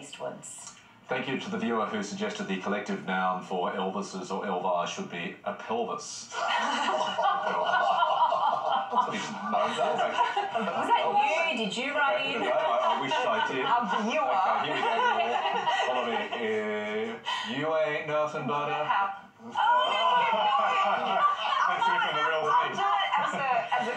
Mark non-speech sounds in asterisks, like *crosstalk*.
eastwards. Thank you to the viewer who suggested the collective noun for Elvises or Elvar should be a pelvis. *laughs* Was that you? Did you write I, in? I wish I did. *laughs* Um, you Okay, are. here we go. Follow me. Uh, you ain't nothing but a. *laughs* Oh, no, That's it the real I'll thing. as a as a